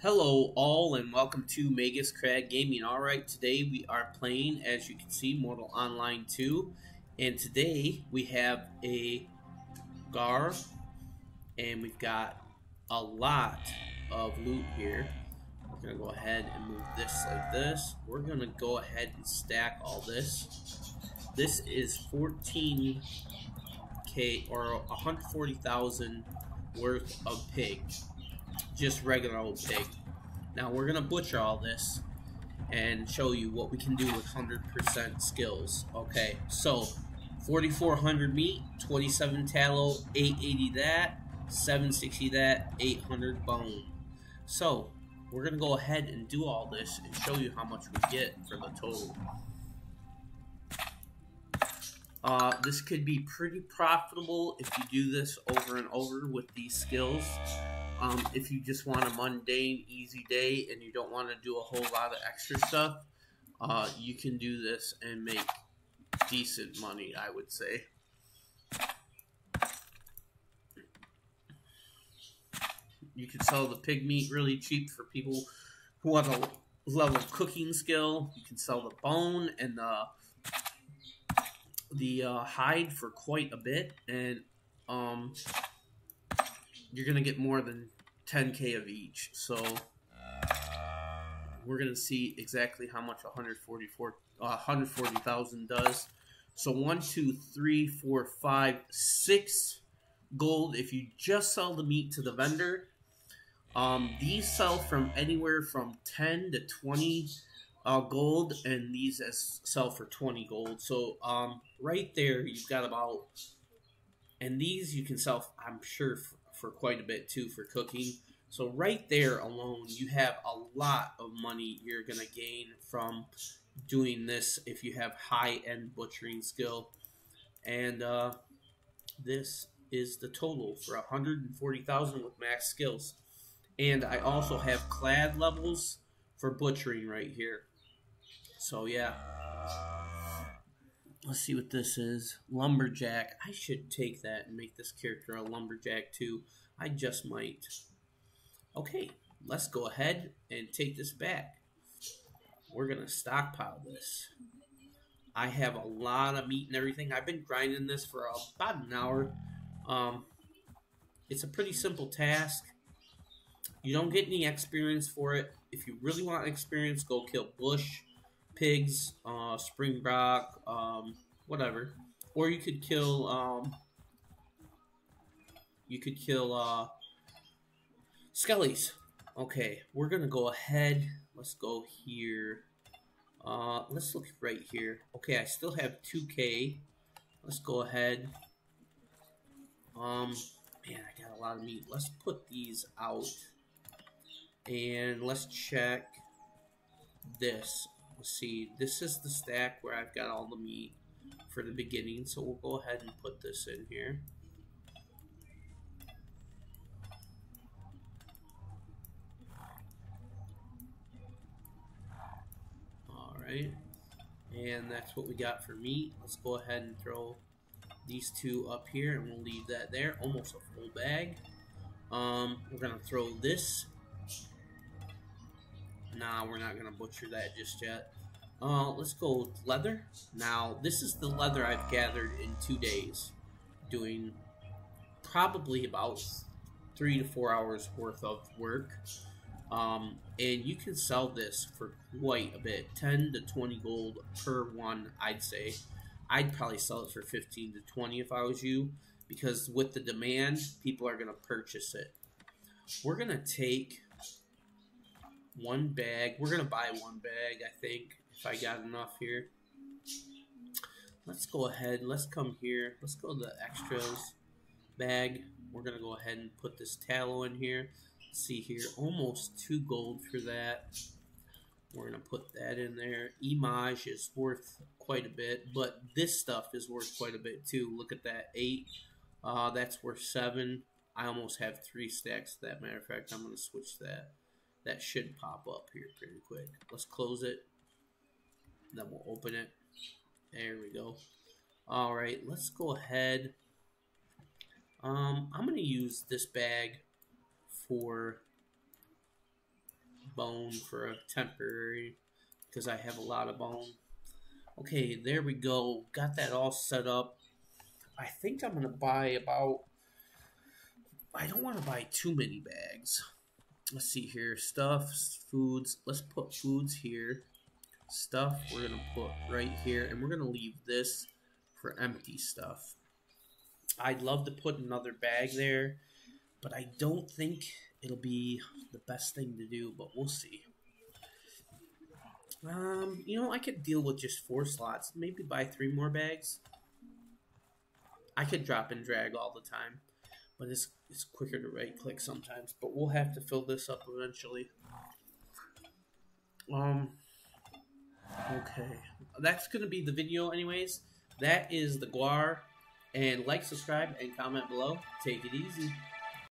Hello all and welcome to Magus Crag Gaming. Alright, today we are playing, as you can see, Mortal Online 2. And today we have a Gaur, and we've got a lot of loot here. We're going to go ahead and move this like this. We're going to go ahead and stack all this. This is 14k or 140,000 worth of pig just regular old pig. Now we're gonna butcher all this and show you what we can do with 100% skills. Okay, so 4400 meat, 27 tallow, 880 that, 760 that, 800 bone. So we're gonna go ahead and do all this and show you how much we get for the total. Uh, this could be pretty profitable if you do this over and over with these skills. Um, if you just want a mundane, easy day and you don't want to do a whole lot of extra stuff, uh, you can do this and make decent money, I would say. You can sell the pig meat really cheap for people who have a level of cooking skill. You can sell the bone and the the uh, hide for quite a bit, and um, you're gonna get more than 10k of each. So we're gonna see exactly how much 144 uh, 140,000 does. So one, two, three, four, five, six gold if you just sell the meat to the vendor. Um, these sell from anywhere from 10 to 20 uh, gold, and these as sell for 20 gold. So um, right there, you've got about, and these you can sell, I'm sure, for, for quite a bit too for cooking. So right there alone, you have a lot of money you're going to gain from doing this if you have high-end butchering skill. And uh, this is the total for 140,000 with max skills. And I also have clade levels for butchering right here. So yeah. Let's see what this is. Lumberjack. I should take that and make this character a lumberjack too. I just might. Okay, let's go ahead and take this back. We're going to stockpile this. I have a lot of meat and everything. I've been grinding this for about an hour. Um, it's a pretty simple task. You don't get any experience for it. If you really want experience, go kill bush pigs, uh, springbok, um, whatever. Or you could kill, um, you could kill, uh, skellies. Okay, we're gonna go ahead. Let's go here. Uh, let's look right here. Okay, I still have 2k. Let's go ahead. Um, man, I got a lot of meat. Let's put these out. And let's check this see, this is the stack where I've got all the meat for the beginning, so we'll go ahead and put this in here. Alright, and that's what we got for meat. Let's go ahead and throw these two up here, and we'll leave that there, almost a full bag. Um, we're going to throw this Nah, we're not gonna butcher that just yet. Uh, let's go with leather. Now, this is the leather I've gathered in two days, doing probably about three to four hours worth of work. Um, and you can sell this for quite a bit 10 to 20 gold per one, I'd say. I'd probably sell it for 15 to 20 if I was you, because with the demand, people are going to purchase it. We're going to take one bag. We're going to buy one bag, I think, if I got enough here. Let's go ahead. Let's come here. Let's go to the extras bag. We're going to go ahead and put this tallow in here. Let's see here. Almost two gold for that. We're going to put that in there. Image is worth quite a bit, but this stuff is worth quite a bit too. Look at that. Eight. Uh, that's worth seven. I almost have three stacks. That matter of fact, I'm going to switch that that should pop up here pretty quick. Let's close it. Then we'll open it. There we go. All right, let's go ahead. Um, I'm going to use this bag for bone for a temporary because I have a lot of bone. Okay, there we go. Got that all set up. I think I'm gonna buy about. I don't want to buy too many bags. Let's see here. Stuff, foods. Let's put foods here. Stuff we're gonna put right here, and we're gonna leave this for empty stuff. I'd love to put another bag there, but I don't think it'll be the best thing to do. But we'll see. Um, you know, I could deal with just four slots. Maybe buy three more bags. I could drop and drag all the time, but it's it's quicker to right click sometimes. But we'll have to fill this up eventually. Um. Okay, that's gonna be the video, anyways. That is the Gaur, and like, subscribe, and comment below. Take it easy.